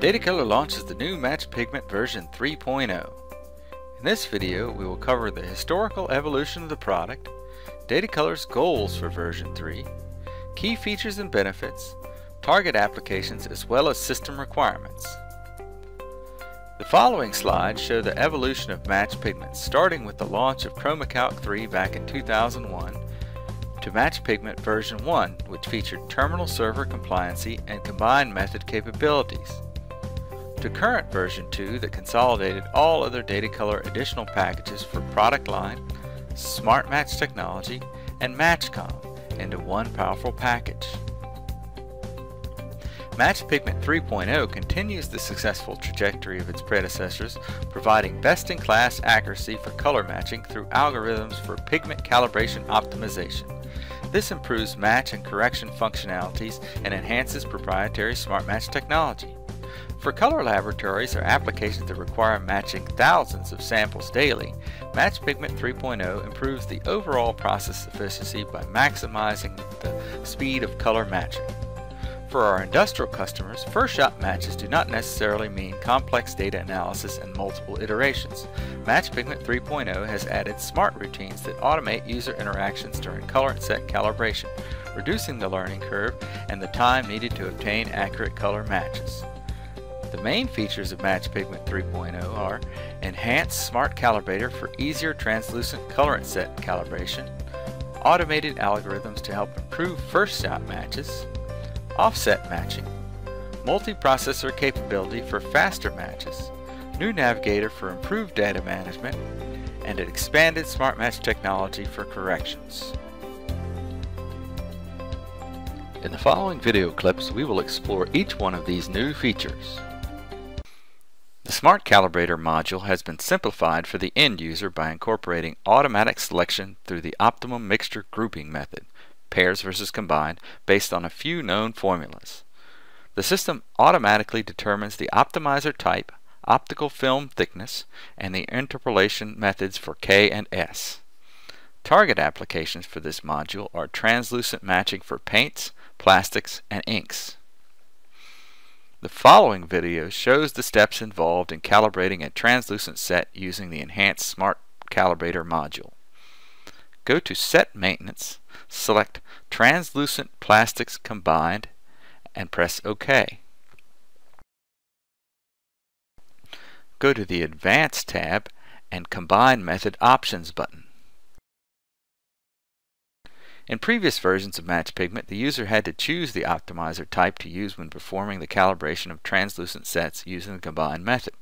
Datacolor launches the new Match Pigment version 3.0. In this video, we will cover the historical evolution of the product, Datacolor's goals for version 3, key features and benefits, target applications as well as system requirements. The following slides show the evolution of Match Pigment, starting with the launch of ChromaCalc 3 back in 2001 to Match Pigment version 1, which featured terminal server compliancy and combined method capabilities to current version 2 that consolidated all other Datacolor additional packages for product line, Smart Match technology, and MatchCom into one powerful package. Match Pigment 3.0 continues the successful trajectory of its predecessors, providing best-in-class accuracy for color matching through algorithms for pigment calibration optimization. This improves match and correction functionalities and enhances proprietary Smart Match technology. For color laboratories or applications that require matching thousands of samples daily, Match Pigment 3.0 improves the overall process efficiency by maximizing the speed of color matching. For our industrial customers, first-shot matches do not necessarily mean complex data analysis and multiple iterations. Match Pigment 3.0 has added smart routines that automate user interactions during colorant set calibration, reducing the learning curve and the time needed to obtain accurate color matches. The main features of Match Pigment 3.0 are Enhanced Smart Calibrator for easier translucent colorant set calibration, automated algorithms to help improve first shot matches, offset matching, multiprocessor capability for faster matches, new navigator for improved data management, and an expanded Smart Match technology for corrections. In the following video clips, we will explore each one of these new features. The Smart Calibrator module has been simplified for the end user by incorporating automatic selection through the optimum mixture grouping method, pairs versus combined, based on a few known formulas. The system automatically determines the optimizer type, optical film thickness, and the interpolation methods for K and S. Target applications for this module are translucent matching for paints, plastics, and inks. The following video shows the steps involved in calibrating a translucent set using the Enhanced Smart Calibrator module. Go to Set Maintenance, select Translucent Plastics Combined, and press OK. Go to the Advanced tab and Combine Method Options button. In previous versions of Match Pigment, the user had to choose the optimizer type to use when performing the calibration of translucent sets using the combined method.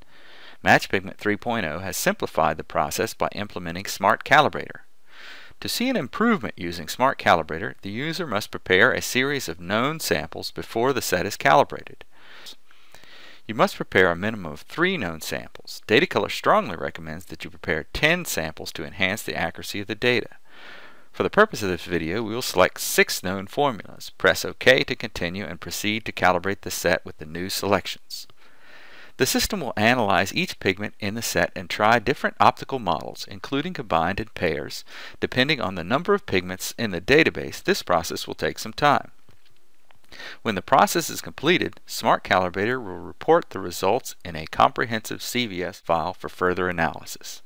Match Pigment 3.0 has simplified the process by implementing Smart Calibrator. To see an improvement using Smart Calibrator, the user must prepare a series of known samples before the set is calibrated. You must prepare a minimum of three known samples. Datacolor strongly recommends that you prepare 10 samples to enhance the accuracy of the data. For the purpose of this video, we will select six known formulas. Press OK to continue and proceed to calibrate the set with the new selections. The system will analyze each pigment in the set and try different optical models, including combined and pairs. Depending on the number of pigments in the database, this process will take some time. When the process is completed, Smart Calibrator will report the results in a comprehensive CVS file for further analysis.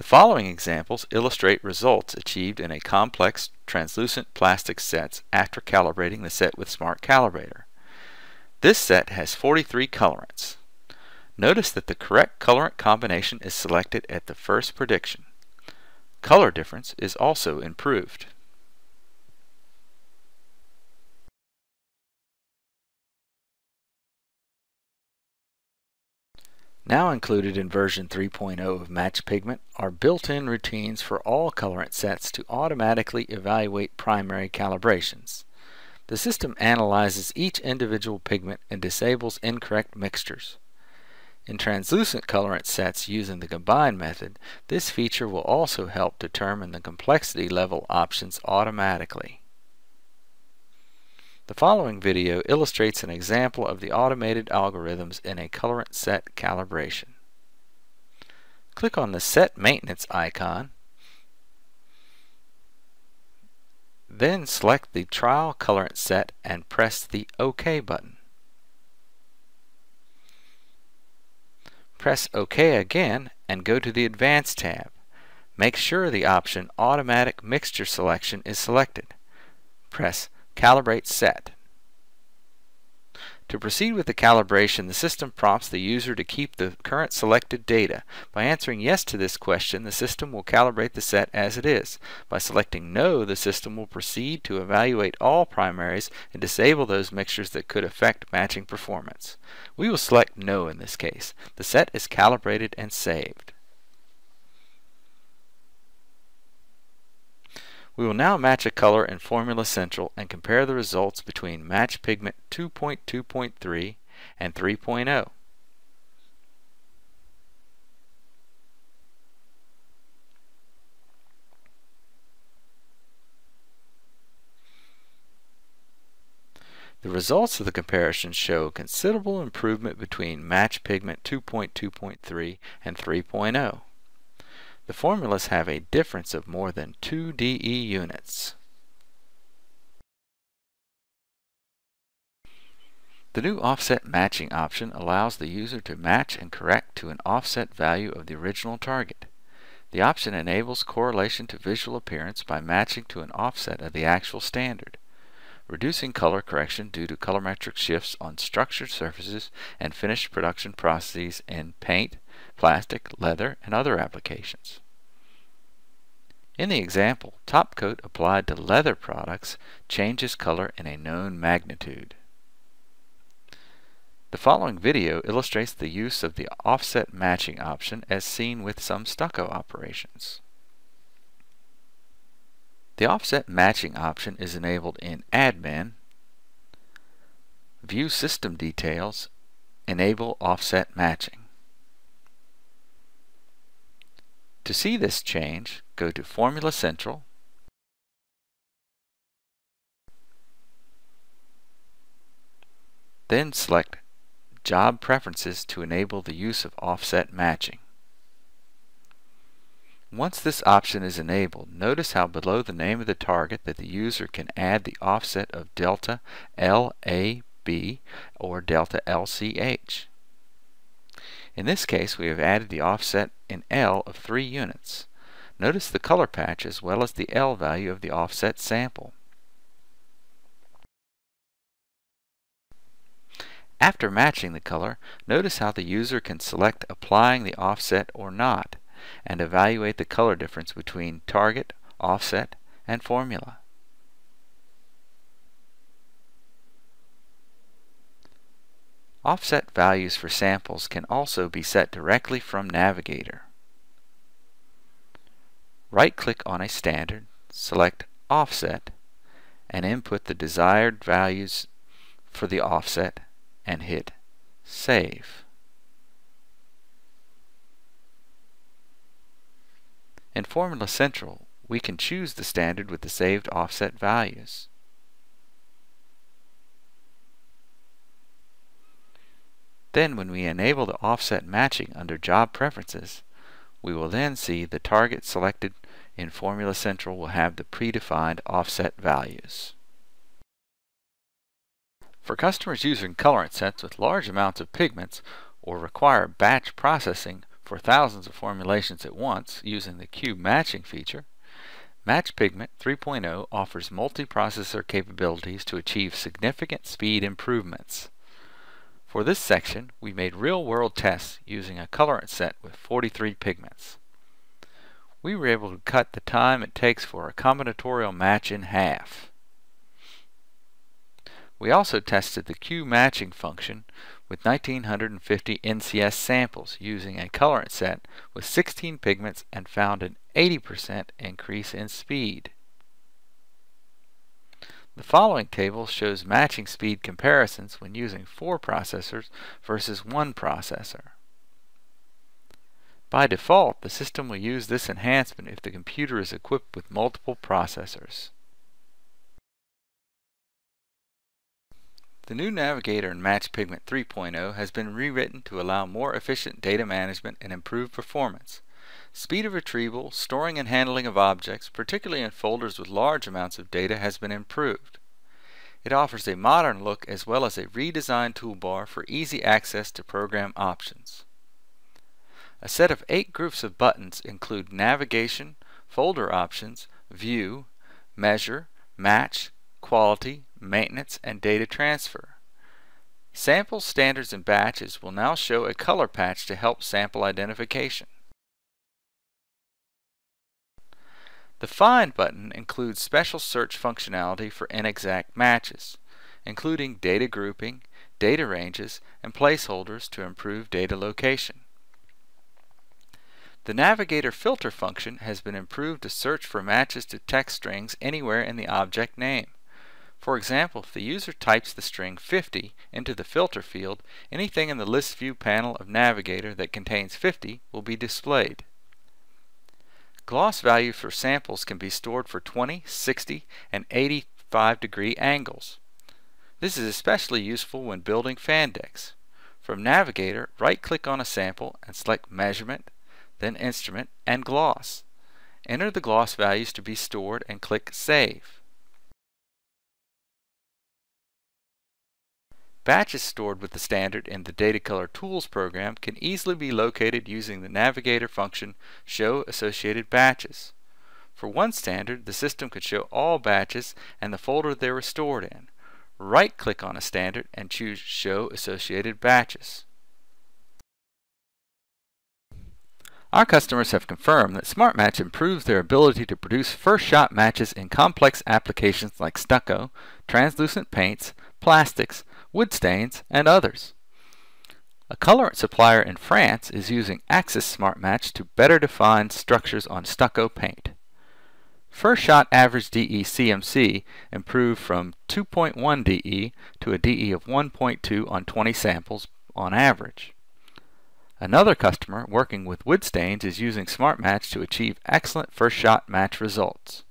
The following examples illustrate results achieved in a complex translucent plastic sets after calibrating the set with Smart Calibrator. This set has 43 colorants. Notice that the correct colorant combination is selected at the first prediction. Color difference is also improved. Now included in version 3.0 of Match Pigment are built-in routines for all colorant sets to automatically evaluate primary calibrations. The system analyzes each individual pigment and disables incorrect mixtures. In translucent colorant sets using the combined method, this feature will also help determine the complexity level options automatically. The following video illustrates an example of the automated algorithms in a colorant set calibration. Click on the Set Maintenance icon, then select the trial colorant set and press the OK button. Press OK again and go to the Advanced tab. Make sure the option Automatic Mixture Selection is selected. Press Calibrate Set. To proceed with the calibration, the system prompts the user to keep the current selected data. By answering yes to this question, the system will calibrate the set as it is. By selecting no, the system will proceed to evaluate all primaries and disable those mixtures that could affect matching performance. We will select no in this case. The set is calibrated and saved. We will now match a color in Formula Central and compare the results between Match Pigment 2.2.3 and 3.0. The results of the comparison show considerable improvement between Match Pigment 2.2.3 and 3.0. The formulas have a difference of more than 2 DE units. The new offset matching option allows the user to match and correct to an offset value of the original target. The option enables correlation to visual appearance by matching to an offset of the actual standard, reducing color correction due to colorimetric shifts on structured surfaces and finished production processes in paint, plastic, leather, and other applications. In the example, top coat applied to leather products changes color in a known magnitude. The following video illustrates the use of the offset matching option as seen with some stucco operations. The offset matching option is enabled in Admin, View System Details, Enable Offset Matching. To see this change, go to Formula Central, then select Job Preferences to enable the use of offset matching. Once this option is enabled, notice how below the name of the target that the user can add the offset of delta LAB or delta LCH. In this case, we have added the offset in L of 3 units. Notice the color patch as well as the L value of the offset sample. After matching the color, notice how the user can select applying the offset or not, and evaluate the color difference between target, offset, and formula. Offset values for samples can also be set directly from Navigator. Right-click on a standard, select Offset, and input the desired values for the offset and hit Save. In Formula Central, we can choose the standard with the saved offset values. Then when we enable the offset matching under Job Preferences, we will then see the target selected in Formula Central will have the predefined offset values. For customers using colorant sets with large amounts of pigments or require batch processing for thousands of formulations at once using the Q matching feature, Match Pigment 3.0 offers multiprocessor capabilities to achieve significant speed improvements. For this section, we made real-world tests using a colorant set with 43 pigments. We were able to cut the time it takes for a combinatorial match in half. We also tested the Q matching function with 1950 NCS samples using a colorant set with 16 pigments and found an 80% increase in speed. The following table shows matching speed comparisons when using four processors versus one processor. By default, the system will use this enhancement if the computer is equipped with multiple processors. The new Navigator in Match Pigment 3.0 has been rewritten to allow more efficient data management and improved performance. Speed of retrieval, storing and handling of objects, particularly in folders with large amounts of data, has been improved. It offers a modern look as well as a redesigned toolbar for easy access to program options. A set of eight groups of buttons include Navigation, Folder Options, View, Measure, Match, Quality, Maintenance, and Data Transfer. Sample Standards, and Batches will now show a color patch to help sample identification. The Find button includes special search functionality for inexact matches, including data grouping, data ranges, and placeholders to improve data location. The Navigator filter function has been improved to search for matches to text strings anywhere in the object name. For example, if the user types the string 50 into the filter field, anything in the list view panel of Navigator that contains 50 will be displayed. Gloss values for samples can be stored for 20, 60, and 85 degree angles. This is especially useful when building fan decks. From Navigator, right-click on a sample and select Measurement, then Instrument, and Gloss. Enter the gloss values to be stored and click Save. Batches stored with the standard in the Datacolor Tools program can easily be located using the Navigator function Show Associated Batches. For one standard, the system could show all batches and the folder they were stored in. Right-click on a standard and choose Show Associated Batches. Our customers have confirmed that SmartMatch improves their ability to produce first-shot matches in complex applications like stucco, translucent paints, plastics, wood stains, and others. A colorant supplier in France is using Axis Smart Match to better define structures on stucco paint. First shot average DE CMC improved from 2.1 DE to a DE of 1.2 on 20 samples on average. Another customer working with wood stains is using Smart Match to achieve excellent first shot match results.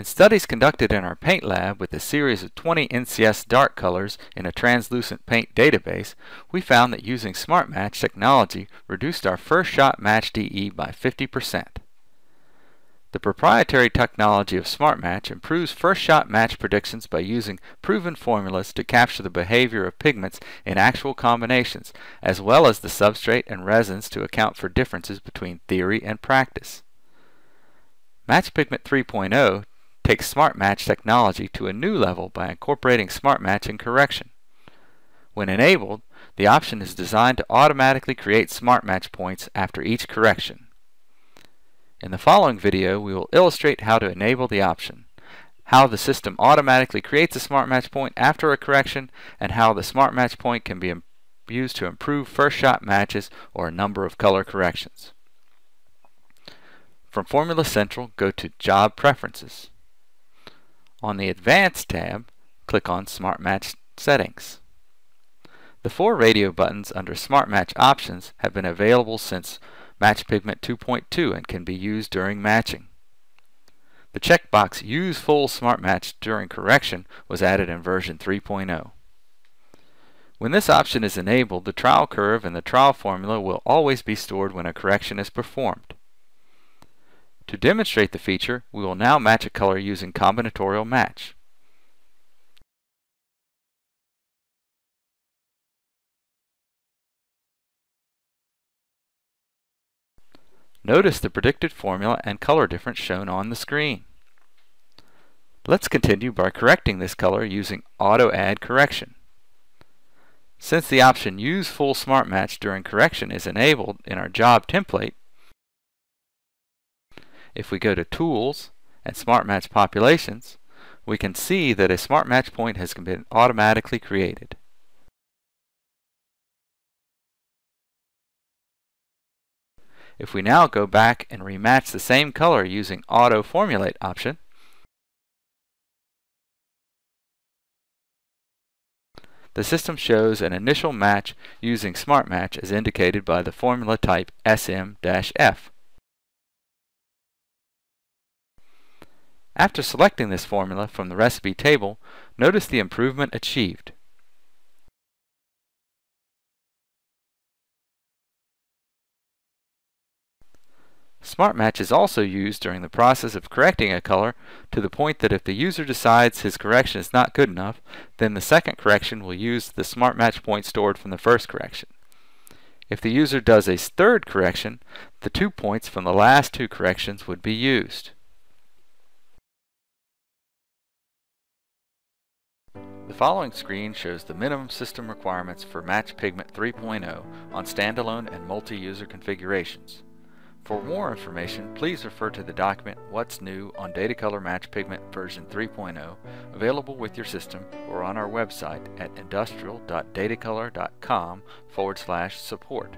In studies conducted in our paint lab with a series of 20 NCS dark colors in a translucent paint database, we found that using Smart Match technology reduced our first shot match DE by 50%. The proprietary technology of Smart Match improves first shot match predictions by using proven formulas to capture the behavior of pigments in actual combinations, as well as the substrate and resins to account for differences between theory and practice. Match Pigment 3.0 takes Smart Match technology to a new level by incorporating Smart Match in correction. When enabled, the option is designed to automatically create Smart Match points after each correction. In the following video, we will illustrate how to enable the option, how the system automatically creates a Smart Match point after a correction, and how the Smart Match point can be used to improve first shot matches or a number of color corrections. From Formula Central, go to Job Preferences. On the Advanced tab, click on Smart Match Settings. The four radio buttons under Smart Match Options have been available since Match Pigment 2.2 and can be used during matching. The checkbox Use Full Smart Match during correction was added in version 3.0. When this option is enabled, the trial curve and the trial formula will always be stored when a correction is performed. To demonstrate the feature, we will now match a color using combinatorial match. Notice the predicted formula and color difference shown on the screen. Let's continue by correcting this color using Auto Add Correction. Since the option Use Full Smart Match during correction is enabled in our job template, if we go to Tools and Smart Match Populations, we can see that a Smart Match point has been automatically created. If we now go back and rematch the same color using Auto Formulate option, the system shows an initial match using Smart Match as indicated by the formula type SM-F. After selecting this formula from the recipe table, notice the improvement achieved. Smart Match is also used during the process of correcting a color to the point that if the user decides his correction is not good enough, then the second correction will use the Smart Match point stored from the first correction. If the user does a third correction, the two points from the last two corrections would be used. The following screen shows the minimum system requirements for Match Pigment 3.0 on standalone and multi-user configurations. For more information, please refer to the document What's New on Datacolor Match Pigment version 3.0 available with your system or on our website at industrial.datacolor.com forward slash support.